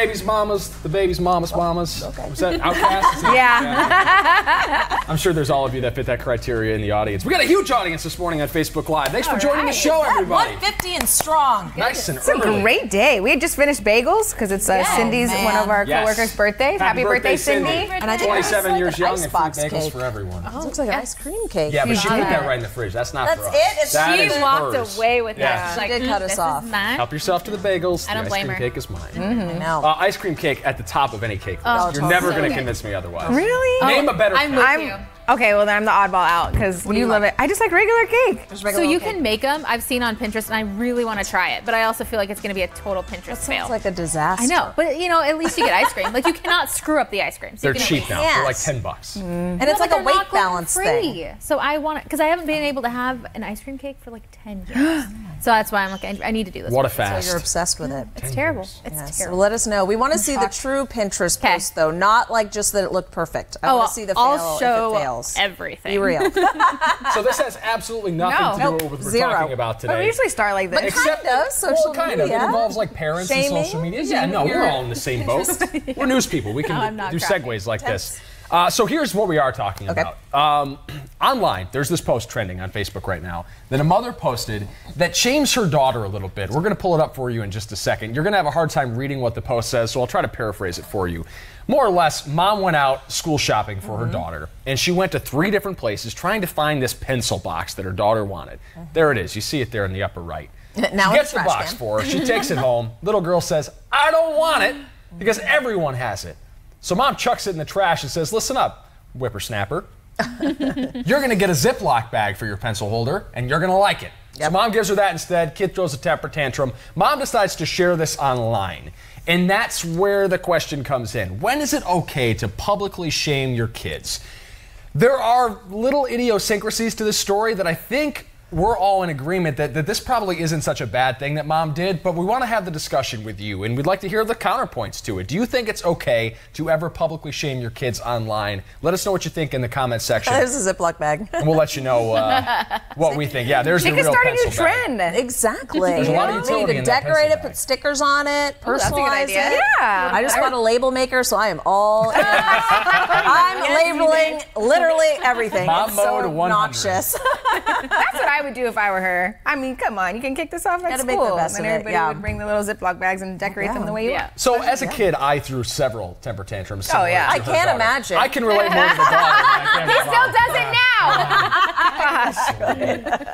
and the dads, Hola. the babies, mamas, the babies, mamas, mamas. Was that OutKast? Yeah. I'm sure there's all of you that fit that criteria in the audience. We got a huge audience this morning on Facebook Live. Thanks for joining the show, everybody. 150 and strong. Nice and It's a great day. We had just finished bagels because it's uh, Yeah. Cindy's, Man. one of our Yes. coworkers' birthdays. Happy, birthday, Cindy. And I think this is 27 like years an young ice and free box bagels cake. for everyone. It looks like an ice cream cake. Yeah, but she put that right in the fridge. That's not That's for us. it? It's That she is walked hers. away with Yeah. that. She's She like, did cut "Mm, us off. Help yourself to the bagels. I don't the blame ice cream her. cake is mine. I know. Uh, ice cream cake at the top of any cake list. Oh, You're never going to convince me otherwise. Really? Name a better I'm with you. Okay. Well, then I'm the oddball out because you, you love like? it. I just like regular cake. Just So you cake. can make them. I've seen on Pinterest, and I really want to try it. But I also feel like it's going to be a total Pinterest fail. Sounds like a disaster. I know, but you know, at least you get ice cream. Like you cannot screw up the ice cream. So They're you can at cheap least- now. They're like 10 bucks. Mm. And No, it's like a weight not balance thing. So I want it because I haven't been able to have an ice cream cake for like 10 years. so that's why I'm like, I, I need to do this. What a one. fast. You're obsessed with it. It's terrible. years. It's Yes. So terrible. let us know. We want to see the shocked. true Pinterest 'Kay. post, though, not like just that it looked perfect. I oh, want to see the I'll fail show if it fails. Everything. Be real. So this has absolutely nothing No. to do with what we're Zero. talking about today. But we usually start like this. But Kind of, social well, kind of. It involves like parents Shaming? and social media. Yeah, no, we're all in the same boat. We're news people. We can I'm do cracking. segues like this. Uh, so here's what we are talking Okay. about. Um, online, there's this post trending on Facebook right now that a mother posted that shames her daughter a little bit. We're going to pull it up for you in just a second. You're going to have a hard time reading what the post says, so I'll try to paraphrase it for you. More or less, mom went out school shopping for her mm-hmm. daughter, and she went to three different places trying to find this pencil box that her daughter wanted. Mm-hmm. There it is. You see it there in the upper right. Now she gets the box can. for her. She takes it home. Little girl says, I don't want it because everyone has it. So mom chucks it in the trash and says, Listen up, whippersnapper. you're going to get a Ziploc bag for your pencil holder and you're going to like it. So mom gives her that instead. Kid throws a temper tantrum. Mom decides to share this online. And that's where the question comes in. When is it okay to publicly shame your kids? There are little idiosyncrasies to this story that I think we're all in agreement that, that this probably isn't such a bad thing that mom did, but we want to have the discussion with you and we'd like to hear the counterpoints to it. Do you think it's okay to ever publicly shame your kids online? Let us know what you think in the comment section There's a Ziploc bag. and we'll let you know uh, what we think. Yeah, there's She the real start a new pencil bag. trend. Exactly. There's a lot of You utility can in decorate pencil it, bag. put stickers on it, personalize that's a good idea. it. Yeah. I just bought a label maker, so I am all in. I'm labeling literally everything. Mom it's so mode 100. obnoxious. That's what I would do if I were her. I mean, come on, you can kick this off at Gotta school. make the best then of it, everybody yeah. would bring the little Ziploc bags and decorate them the way you Yeah. want. So as a kid, I threw several temper tantrums. Oh, yeah. to I can't daughter. imagine. I can relate more to the daughter. than I can He still mom. does it now.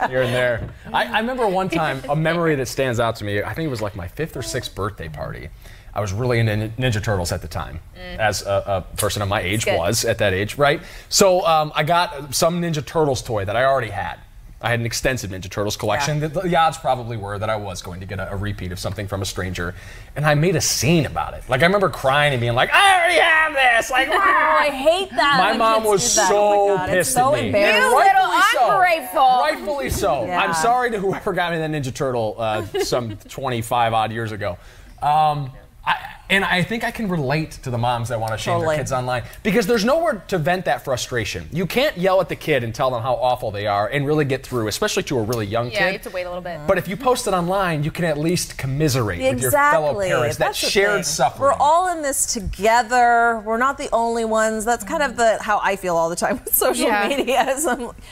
Here and there. I, I remember one time a memory that stands out to me. I think it was like my fifth or sixth birthday party. I was really into Ninja Turtles at the time, as a, a person of my age was at that age, right? So um, I got some Ninja Turtles toy that I already had. I had an extensive Ninja Turtles collection. Yeah. The, the odds probably were that I was going to get a, a repeat of something from a stranger, and I made a scene about it. Like I remember crying and being like, "I already have this!" Like, Oh, I hate that. my mom was so oh my God, pissed it's so at me. embarrassing. You little Rightfully so. Rightfully so. Yeah. I'm sorry to whoever got me that Ninja Turtle uh, some 25 odd years ago. Um, I, and I think I can relate to the moms that want to shame Totally. their kids online because there's nowhere to vent that frustration. You can't yell at the kid and tell them how awful they are and really get through, especially to a really young Yeah, kid. you have to wait a little bit. But if you post it online, you can at least commiserate with your fellow Exactly. parents. That That's the shared thing. suffering. We're all in this together. We're not the only ones. That's kind of the how I feel all the time with social Yeah. media.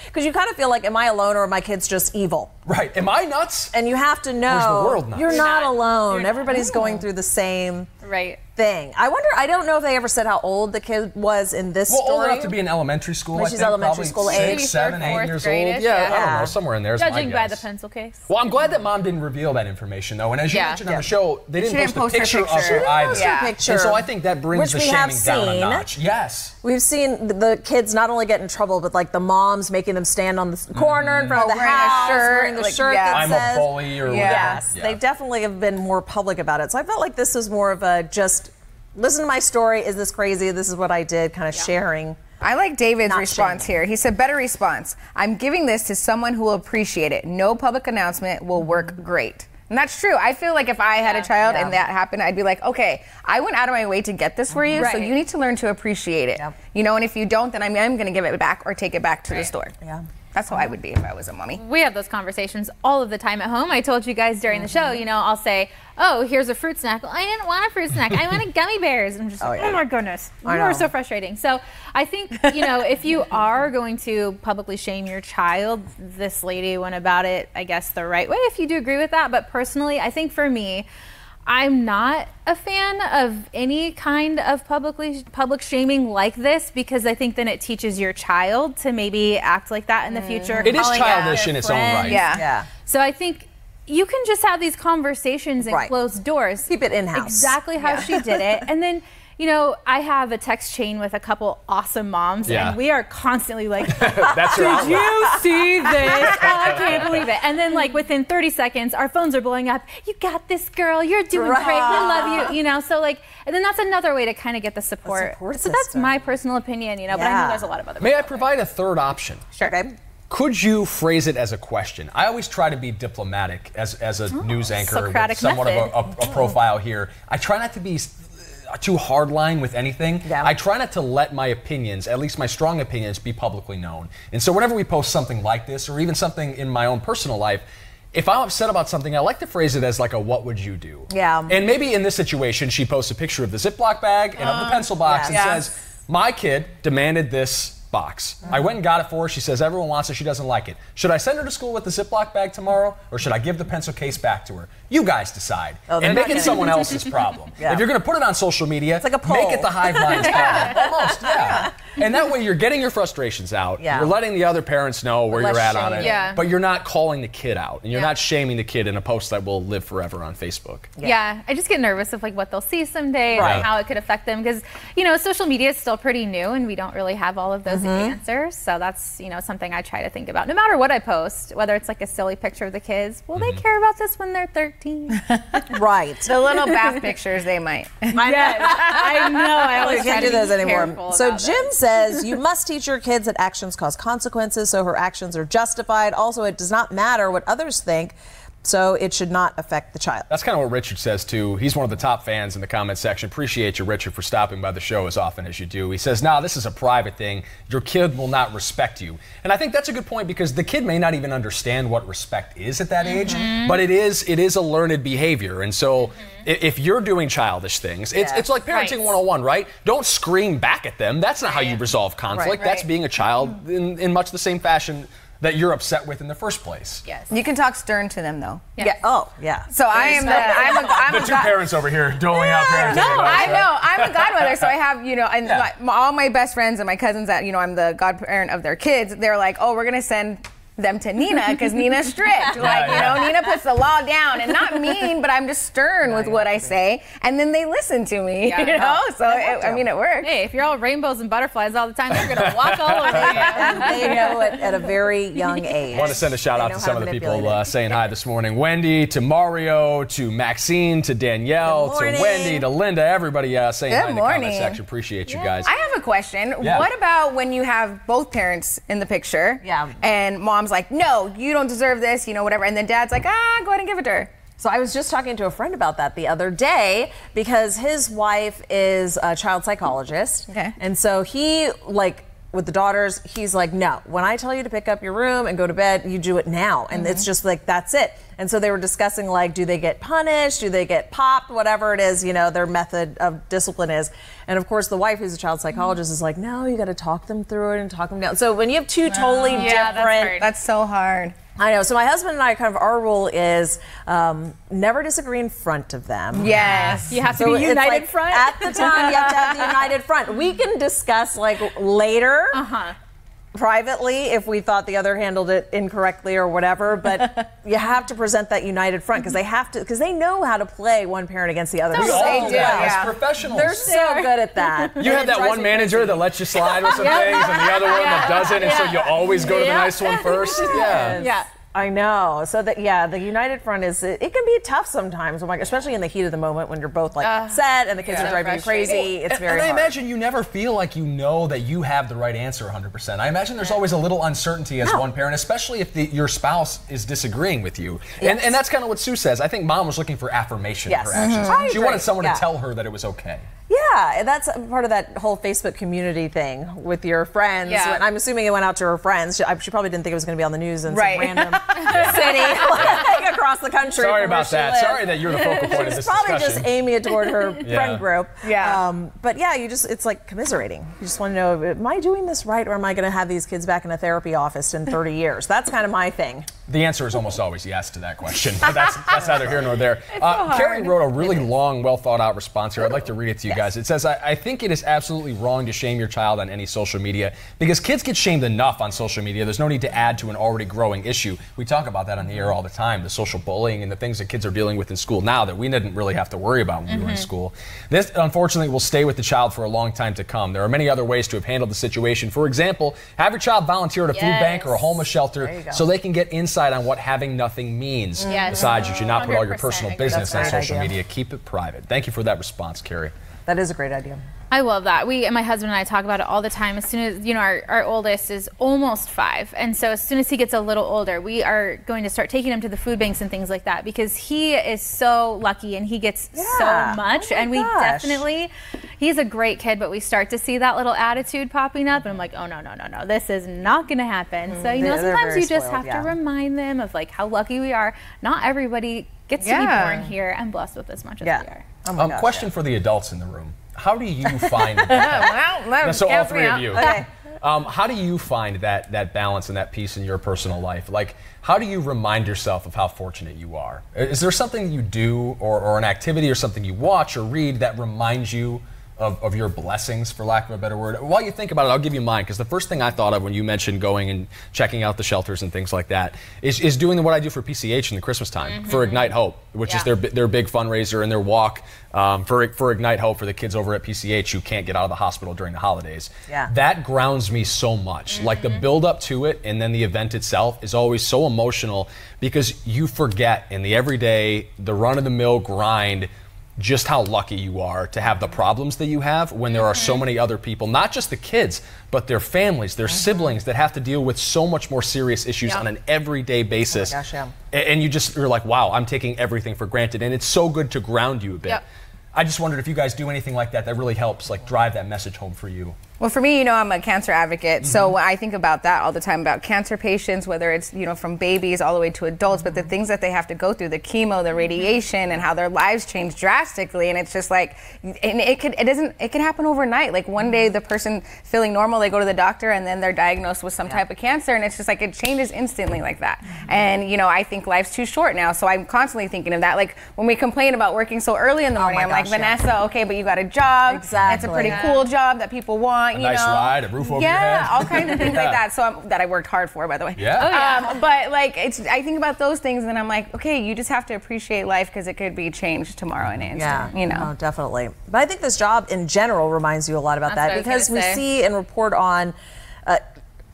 Because you kind of feel like, am I alone or are my kids just evil? right. Am I nuts? And you have to know the world nuts? you're You're not, not. alone. You're not. Everybody's going through the same right. Thing. I wonder. I don't know if they ever said how old the kid was in this Well, old story. enough to be in elementary school. When I she's think, elementary school six, age. Maybe seven, third, eight fourth years old. grade-ish, Yeah, I yeah. don't know, somewhere in there. Judging by the pencil case. Well, I'm glad that mom didn't reveal that information, though. And as you Yeah. mentioned on the show, they didn't, She didn't post, a post her picture, of picture. her either. Post her Yeah. picture. And so I think that brings Which the we shaming have down a seen. notch. Yes. We've seen the- the kids not only get in trouble, but like the moms making them stand on the s- corner in mm-hmm. front Oh, of the oh, wearing a house, shirt, wearing the like, shirt yeah. that I'm a bully or whatever. Yes, they definitely have been more public about it. So I felt like this was more of a just listen to my story. Is this crazy? This is what I did. Kind of sharing. I like David's Not response here. He said, better response. I'm giving this to someone who will appreciate it. No public announcement will work mm-hmm. great. And that's true. I feel like if I had a child Yeah. and that happened, I'd be like, okay, I went out of my way to get this for you, so you need to learn to appreciate it. Yep. You know, and if you don't, then I'm, I'm going to give it back or take it back to the store. Yeah. That's how I would be if I was a mommy. we have those conversations all of the time at home. I told you guys during the show, you know, I'll say, "Oh, here's a fruit snack." Well, I didn't want a fruit snack. I wanted gummy bears. And I'm just oh, like, yeah. "Oh my goodness, You are so frustrating." So I think you know, if you are going to publicly shame your child, this lady went about it, I guess, the right way. If you do agree with that, but personally, I think for me. I'm not a fan of any kind of publicly public shaming like this because I think then it teaches your child to maybe act like that in the future. It is childish in its own right. Yeah. Yeah. So I think you can just have these conversations in Right. closed doors. Keep it in-house. Exactly how Yeah. she did it. And then, you know, I have a text chain with a couple awesome moms, Yeah. and we are constantly like, That's your you see this? Oh, I can't believe it. And then, like, within 30 seconds, our phones are blowing up. You got this, girl. You're doing great. We love you. You know, so, like, and then that's another way to kind of get the support. support so that's my personal opinion, you know, but I know there's a lot of other May I people. provide a third option? Sure. Okay. Could you phrase it as a question? I always try to be diplomatic as, as a oh, news anchor, with Oh, Socratic somewhat method. of a, a, a oh. profile here. I try not to be too hardline with anything. Yeah. I try not to let my opinions, at least my strong opinions, be publicly known. And so whenever we post something like this, or even something in my own personal life, if I'm upset about something, I like to phrase it as like a "What would you do?" Yeah. And maybe in this situation, she posts a picture of the Ziploc bag and of the pencil box yeah. and says, "My kid demanded this." Box. I went and got it for her. She says everyone wants it. She doesn't like it. Should I send her to school with the Ziploc bag tomorrow, or should I give the pencil case back to her? You guys decide. Oh, and make it someone else's problem. Yeah. If you're going to put it on social media, it's like a make it the hive mind's problem. Almost, yeah. And that way you're getting your frustrations out. Yeah. You're letting the other parents know where Less you're at on it. Yeah. But you're not calling the kid out, and you're Yeah. not shaming the kid in a post that will live forever on Facebook. Yeah. I just get nervous of like what they'll see someday Right. and how it could affect them because you know social media is still pretty new and we don't really have all of those mm-hmm. answers. So that's you know something I try to think about. No matter what I post, whether it's like a silly picture of the kids, will they mm-hmm. care about this when they're 13? Right. The little bath pictures, they might. yes. I know. I always try can't to do those be anymore. careful So about Jim it. Says you must teach your kids that actions cause consequences, so her actions are justified. Also, it does not matter what others think, so it should not affect the child. That's kind of what Richard says too. He's one of the top fans in the comment section. Appreciate you, Richard, for stopping by the show as often as you do. He says, "Nah, this is a private thing. Your kid will not respect you." And I think that's a good point because the kid may not even understand what respect is at that age, mm-hmm. but it is it is a learned behavior. And so mm-hmm. i- if you're doing childish things, it's Yeah. it's like parenting Right. 101, right? Don't scream back at them. That's not how you resolve conflict. Right. That's being a child mm-hmm. in, in much the same fashion that you're upset with in the first place. Yes. You can talk stern to them though. Yes. Yeah. Oh, yeah. So I am the I'm a, I'm The two god- parents over here doling out parenting No, advice, I right? know. I'm a godmother, so I have, you know, and Yeah. my, all my best friends and my cousins that, you know, I'm the godparent of their kids. They're like, oh, we're gonna send them to Nina because Nina's strict. Like, you yeah. know, Nina puts the law down and not mean, but I'm just stern with what I say, and then they listen to me. Yeah. you know, so it, I mean, it works. Hey, if you're all rainbows and butterflies all the time, they're gonna walk all over you. They know it at a very young age. I want to send a shout out to some of the people uh, saying hi this morning. Wendy, to Mario, to Maxine, to Danielle, to. Wendy, to Linda, everybody uh, saying Good hi in the comment section. Appreciate you guys. I have a question. Yeah. What about when you have both parents in the picture? Yeah. And mom's like, no, you don't deserve this, you know, whatever. And then dad's like, ah, go ahead and give it to her. So I was just talking to a friend about that the other day because his wife is a child psychologist. Okay. And so he like with the daughters, he's like, no, when I tell you to pick up your room and go to bed, you do it now. And it's mm-hmm. just like, that's it. And so they were discussing like, do they get punished? Do they get popped? Whatever it is, you know, their method of discipline is. And of course, the wife, who's a child psychologist, is like, no, you got to talk them through it and talk them down. So when you have two totally Yeah, different hard. That's so hard. I know. So my husband and I, kind of, our rule is um, never disagree in front of them. Yes. You have to So be united like, front. At the time, you have to have the united front. We can discuss like later. Uh-huh. Privately, if we thought the other handled it incorrectly or whatever, but you have to present that united front because they have to, because they know how to play one parent against the other. we so all do do, yeah. as professionals. They're so good at that. you have that one manager that lets you slide with some things and the other one that doesn't, and so you always go to the Yeah. nice one first. Yeah. Yeah. I know. So that yeah, the united front is it, it can be tough sometimes, oh my- especially in the heat of the moment when you're both like upset and the kids yeah. are driving you crazy. It's and, very and I hard. imagine you never feel like you know that you have the right answer 100%. I imagine there's always a little uncertainty as No. one parent, especially if the, your spouse is disagreeing with you. And, Yes. and that's kind of what Sue says. I think mom was looking for affirmation Yes. in her actions. Mhm. She wanted someone Yeah. to tell her that it was okay. Yeah, Yeah, that's part of that whole Facebook community thing with your friends. Yeah. When- I'm assuming it went out to her friends. She, I- she probably didn't think it was going to be on the news in Right. some random city like, across the country. Sorry about that. lives. Sorry that you're the focal point of It's this probably discussion. just aiming it toward her Yeah. friend group. Yeah. Um, but yeah, you just, it's like commiserating. You just want to know, am I doing this right or am I going to have these kids back in a therapy office in 30 years? That's kind of my thing. The answer is almost always yes to that question. But that's, that's neither here nor there. Uh, Carrie wrote a really long, well thought out response here. I'd like to read it to you guys. It says, I, I think it is absolutely wrong to shame your child on any social media because kids get shamed enough on social media. There's no need to add to an already growing issue. We talk about that on the air all the time the social bullying and the things that kids are dealing with in school now that we didn't really have to worry about when we were in school. This, unfortunately, will stay with the child for a long time to come. There are many other ways to have handled the situation. For example, have your child volunteer at a food bank or a homeless shelter so they can get insight on what having nothing means. Yes. Mm-hmm. Besides, you should not put all your personal business on That's a great social idea. media. Keep it private. Thank you for that response, Carrie. That is a great idea. I love that. We, and my husband and I talk about it all the time. As soon as, you know, our, our oldest is almost five. And so as soon as he gets a little older, we are going to start taking him to the food banks and things like that because he is so lucky and he gets Yeah. so much. Oh my and we definitely, he's a great kid, but we start to see that little attitude popping up. And I'm like, oh, no, no, no, no, this is not going to happen. So, you know, They're- they're sometimes very you just spoiled, have yeah. to remind them of like how lucky we are. Not everybody gets to be born here and blessed with as much as Yeah. we are. Oh Um, gosh, question for the adults in the room. How do you find that? well, let No, so all three of you. Okay. Um, how do you find that that balance and that peace in your personal life? Like, how do you remind yourself of how fortunate you are? Is there something you do, or, or an activity, or something you watch or read that reminds you of, of your blessings, for lack of a better word? While you think about it, I'll give you mine because the first thing I thought of when you mentioned going and checking out the shelters and things like that is, is doing what I do for PCH in the Christmas time for Ignite Hope, which is their their big fundraiser and their walk um, for for Ignite Hope for the kids over at PCH who can't get out of the hospital during the holidays. Yeah. That grounds me so much. Like the build up to it and then the event itself is always so emotional because you forget in the everyday, the run of the mill grind just how lucky you are to have the problems that you have when there are so mm-hmm. many other people, not just the kids, but their families, their mm-hmm. siblings that have to deal with so much more serious issues Yeah. on an everyday oh basis. gosh, yeah. And you just you're like, wow, I'm taking everything for granted, and it's so good to ground you a bit. I just wondered if you guys do anything like that that really helps, like drive that message home for you. Well, for me, you know, I'm a cancer advocate, Mm-hmm. so I think about that all the time about cancer patients, whether it's you know from babies all the way to adults, but the Mm-hmm. things that they have to go through, the chemo, the radiation, and how their lives change drastically, and it's just like, and it could, it doesn't, it can happen overnight. Like one day, the person feeling normal, they go to the doctor, and then they're diagnosed with some type of cancer, and it's just like it changes instantly like that. Mm-hmm. And you know, I think life's too short now, so I'm constantly thinking of that. Like when we complain about working so early in the morning, Oh I'm like, gosh, yeah. Vanessa, okay, but you got a job, Exactly. it's a pretty Yeah. cool job that people want, A you nice know. ride, a roof over your yeah, head. all kinds of things Yeah. like that. So I'm, that I worked hard for, by the way. Yeah. Oh, yeah. Um, but like, it's I think about those things, and I'm like, okay, you just have to appreciate life because it could be changed tomorrow in an Yeah. You know. no, definitely. But I think this job in general reminds you a lot about That's that what I was because we say. see and report on. Uh,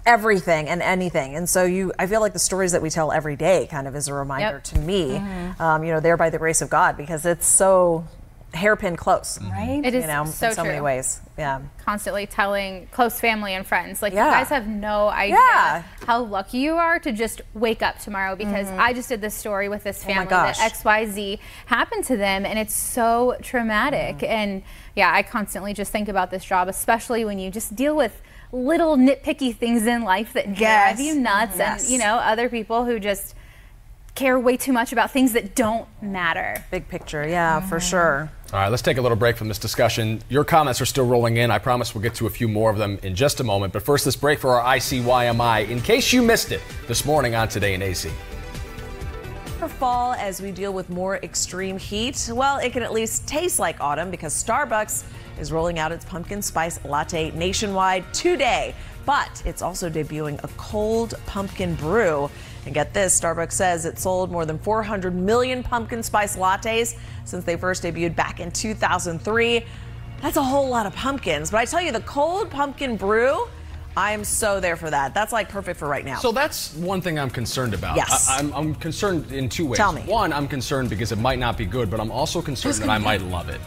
everything and anything and so you i feel like the stories that we tell every day kind of is a reminder Yep. to me um, you know there by the grace of god because it's so hairpin close Right? It is you know so in so many ways yeah constantly telling close family and friends like Yeah. you guys have no idea Yeah. how lucky you are to just wake up tomorrow because I just did this story with this Mm-hmm. Oh family that. XYZ happened to them and it's so traumatic Mm-hmm. and yeah I constantly just think about this job especially when you just deal with little nitpicky things in life that Yes. drive you nuts Yes. and you know other people who just care way too much about things that don't matter big picture yeah for sure All right, let's take a little break from this discussion. Your comments are still rolling in. I promise we'll get to a few more of them in just a moment. But first, this break for our ICYMI. In case you missed it this morning on Today in AZ. For fall, as we deal with more extreme heat, well, it can at least taste like autumn because Starbucks is rolling out its pumpkin spice latte nationwide today. But it's also debuting a cold pumpkin brew. And get this Starbucks says it sold more than 400 million pumpkin spice lattes since they first debuted back in 2003. That's a whole lot of pumpkins. But I tell you, the cold pumpkin brew, I am so there for that. That's like perfect for right now. So that's one thing I'm concerned about. Yes. I, am I'm concerned in two ways. Tell me. One, I'm concerned because it might not be good, but I'm also concerned that I might love it.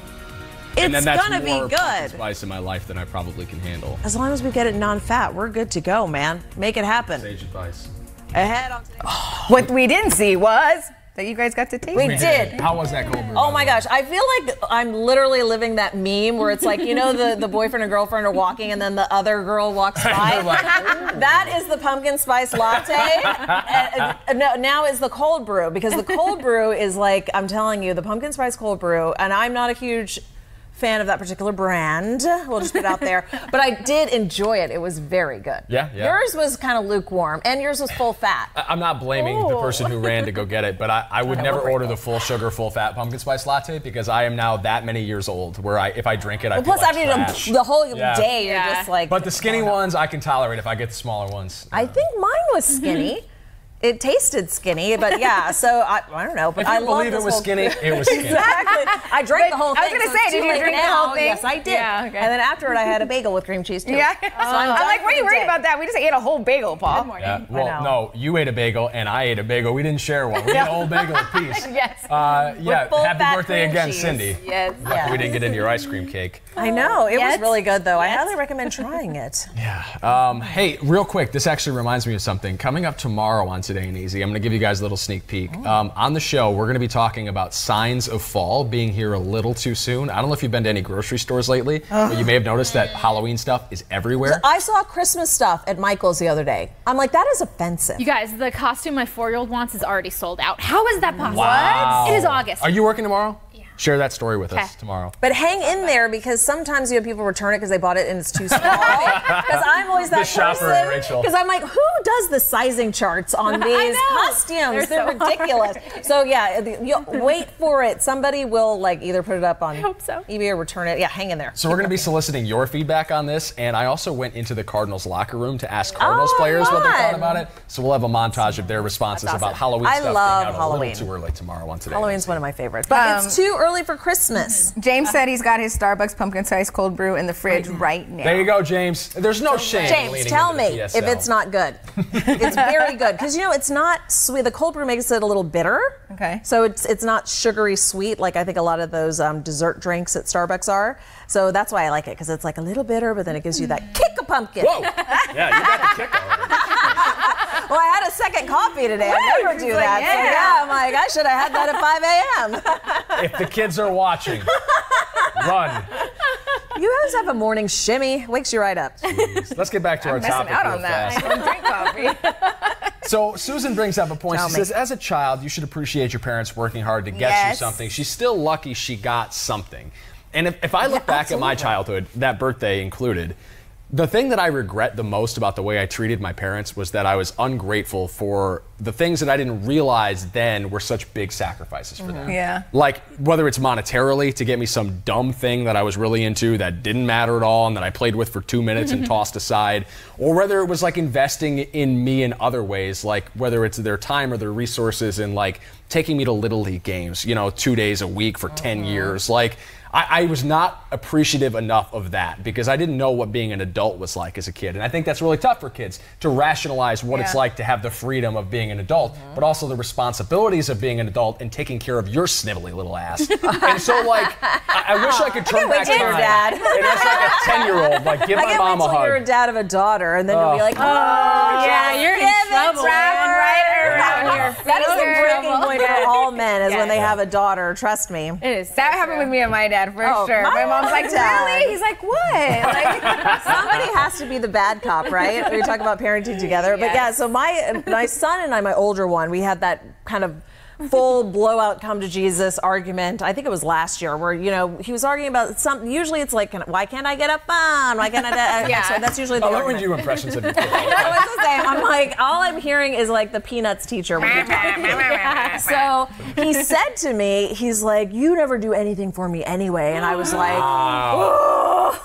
it's and then that's gonna be good. spice in my life than I probably can handle. As long as we get it non-fat, we're good to go, man. Make it happen. Sage advice. Ahead on today's What we didn't see was that you guys got to taste. It. We did. How was that cold brew? Oh my gosh, I feel like I'm literally living that meme where it's like, you know, the, the boyfriend and girlfriend are walking and then the other girl walks by. that is the pumpkin spice latte. and, and no, now is the cold brew because the cold brew is like, I'm telling you, the pumpkin spice cold brew, and I'm not a huge fan of that particular brand. We'll just put it out there. But I did enjoy it. It was very good. Yeah, yeah. Yours was kind of lukewarm and yours was full fat. I- I'm not blaming the Oh. person who ran to go get it, but I, I would never order the full sugar, full fat pumpkin spice latte because I am now that many years old where I, if I drink it, I feel Plus, like I mean, trash. the whole Yeah. day you're Yeah. just like. But the skinny ones I can tolerate if I get the smaller ones. I think mine was skinny. It tasted skinny, but yeah. So I, I don't know, but If you I believe it was whole- skinny, it was skinny. exactly. I drank the whole thing. I was gonna so say, it's did you late drink the whole thing? Yes, I did. Yeah, okay. And then afterward, I had a bagel with cream cheese too. Yeah. So I'm, I'm like, what are you worried day. about that? We just ate a whole bagel, Paul. Good Yeah, well, no, you ate a bagel and I ate a bagel. We didn't share one. We ate a whole bagel apiece. Yes. Uh, yeah, full happy birthday again, cheese. Cindy. Yes. Yeah. We didn't get into your ice cream cake. I know it was really good though. I highly recommend trying it. Yeah. Um, hey, real quick, this actually reminds me of something. Coming up tomorrow on Today in AZ, I'm going to give you guys a little sneak peek. Um, on the show, we're going to be talking about signs of fall being here a little too soon. I don't know if you've been to any grocery stores lately, but you may have noticed that Halloween stuff is everywhere. I saw Christmas stuff at Michael's the other day. I'm like, that is offensive. You guys, the costume my four-year-old wants is already sold out. How is that possible? Wow. It is August. Are you working tomorrow? Yeah. Share that story with us tomorrow. But hang in there because sometimes you have people return it because they bought it and it's too small. Because I'm always that The shopper, person. Rachel. Because I'm like, who does the sizing charts on these costumes? They're They're, so ridiculous. so yeah, you wait for it. Somebody will like either put it up on I hope so. eBay or return it. Yeah, hang in there. So we're going to be soliciting your feedback on this, and I also went into the Cardinals locker room to ask Cardinals Oh, players what they thought about it. So we'll have a montage of their responses That's about. Halloween I stuff love being out Halloween. a little too early tomorrow on today. Halloween's one of my favorites, but Um, it's too early for Christmas. James said he's got his Starbucks pumpkin spice cold brew in the fridge right now. There you go, James. There's no shame. James, leaning tell into the me if it's not good. it's very good because you know it's not sweet. The cold brew makes it a little bitter. Okay. So it's it's not sugary sweet like I think a lot of those um, dessert drinks at Starbucks are. So that's why I like it because it's like a little bitter, but then it gives you that kick of pumpkin. Whoa! Yeah, you got the kick already. Well, I had a second coffee today. I never do like, that. So yeah. yeah, I'm like I should have had that at 5 a.m. If the kids are watching, run. you guys have a morning shimmy, wakes you right up. Let's get back to our Missing topic. out on that. fast. I don't drink coffee. So Susan brings up a point. Tell she me. says, as a child, you should appreciate your parents working hard to get Yes. you something. She's still lucky she got something. And if, if I look back at my childhood, that birthday included, the thing that I regret the most about the way I treated my parents was that I was ungrateful for the things that I didn't realize then were such big sacrifices for them. Mm-hmm. Yeah. Like whether it's monetarily to get me some dumb thing that I was really into that didn't matter at all and that I played with for two minutes and mm-hmm. tossed aside, or whether it was like investing in me in other ways, like whether it's their time or their resources and like taking me to little league games, you know, two days a week for 10 mm-hmm. years. Like I, I was not appreciative enough of that because I didn't know what being an adult was like as a kid. And I think that's really tough for kids to rationalize what it's like to have the freedom of being an adult, mm-hmm. but also the responsibilities of being an adult and taking care of your snivelly little ass. and so, like, I, I wish I could turn wait back till you're time dad. and as like a ten-year-old, like give I my can't mom a till you're a dad of a daughter, and then you'll be oh. like, oh, oh yeah, you're in give it trouble, to man. her. Right around your That is the breaking point for all men is when they Yes. have a daughter. Trust me. It is. so That happened true. with me and my dad for Oh, sure. my My mom's like, really? He's like, what? Like, Somebody has to be the bad cop, right? We talk about parenting together. But yeah, so my my son and I, my older one, we had that kind of full blowout come to Jesus argument. I think it was last year where, you know, he was arguing about something. Usually it's like, why can't I get a phone? Why can't I? Yeah. So that's usually the I love when argument. you impressions of your So it's the same. I'm like, all I'm hearing is like the Peanuts teacher when you're talking. So he said to me, he's like, you never do anything for me anyway. And I was like, Let me oh.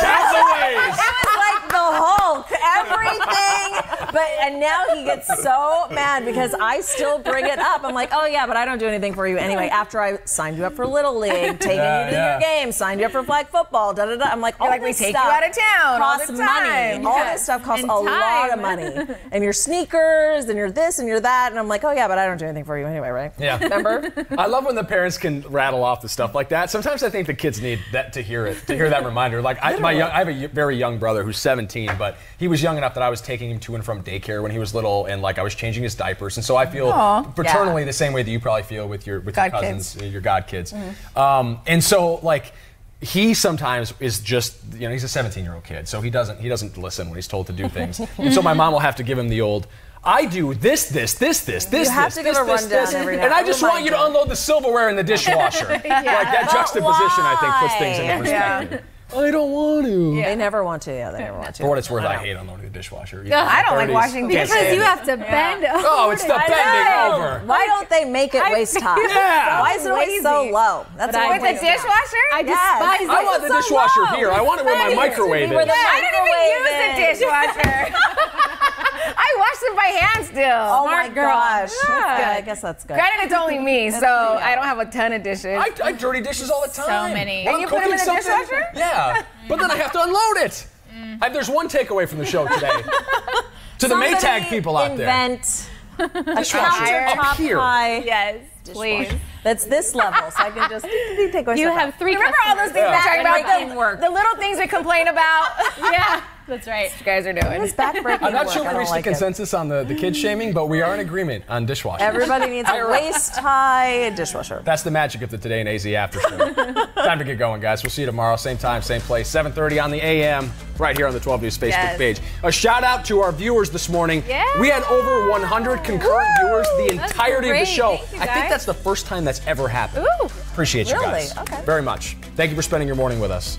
count the ways. it was like the Hulk, everything. But and now he gets so mad because I still bring it up. I'm like, oh yeah, but I don't do anything for you anyway. After I signed you up for Little League, taking Yeah, you to yeah. your games, signed you up for flag football, da da da. I'm like, all like, we this take you out of town all costs the money. time. All Yeah. this stuff costs And a lot of money. And your sneakers, and your this, and your that. And I'm like, oh yeah, but I don't do anything for you anyway, right? Yeah. Remember? I love when the parents can rattle off the stuff like that. Sometimes I think the kids need that to hear it, to hear that reminder. Like I, my young, I have a very young brother who's 17, but he was young enough that I was taking him to and from from daycare when he was little, and like I was changing his diapers, and so I feel Aw. paternally the same way that you probably feel with your with your cousins, kids. uh, your god kids. Um, and so like. He sometimes is just, you know, he's a 17 year old kid, so he doesn't he doesn't listen when he's told to do things. and so my mom will have to give him the old, I do this, this, this, this, this, have this, to give this, a this, rundown this, every now- and I just want you to unload the silverware in the dishwasher. Like that juxtaposition, I think, puts things into Yeah. Perspective. I don't want to. They never want to. Yeah, they never want to. For what it's worth, I hate unloading the dishwasher. I don't like washing Can't dishes. Because you it. have to bend over. Oh, it's the I bending know. over. Why don't they make it waist high? Yeah. Why is it always so low? That's But I what With brings the it dishwasher? I despise Yes. despise I want the so dishwasher low. here. I want it where my That needs to microwave be where is. the I don't even use the dishwasher. I wash them by hand still. Oh my Smart girl. gosh. That's Yeah. good. I guess that's good. Granted, it's only me, so I don't have a ton of dishes. I, I dirty dishes all the time. So many. When And I'm you put them in the dishwasher? Yeah, but then I have to unload it. Mm. I, there's one takeaway from the show today. to the Maytag people out there. invent a Dishwasher countertop up here. high Yes, please. that's this level, so I can just take away You stuff have out. three Remember all those things Yeah. we're talking about? it work. The, the little things we complain about. Yeah, that's right. you guys are doing. It's backbreaking I'm not sure we don't reached like a it. consensus on the, the kid shaming, but we are in agreement on dishwashers. Everybody needs a waist high dishwasher. That's the magic of the Today in AZ After Show. Time to get going, guys. We'll see you tomorrow, same time, same place, 7.30 on the AM, right here on the 12 News Facebook Yes. page. A shout out to our viewers this morning. Yeah. We had over 100 concurrent Woo! viewers the That's entirety of the great. show. Thank you, I think that's the first time that's ever happened. Ooh. Appreciate you Really? guys Okay. very much. Thank you for spending your morning with us.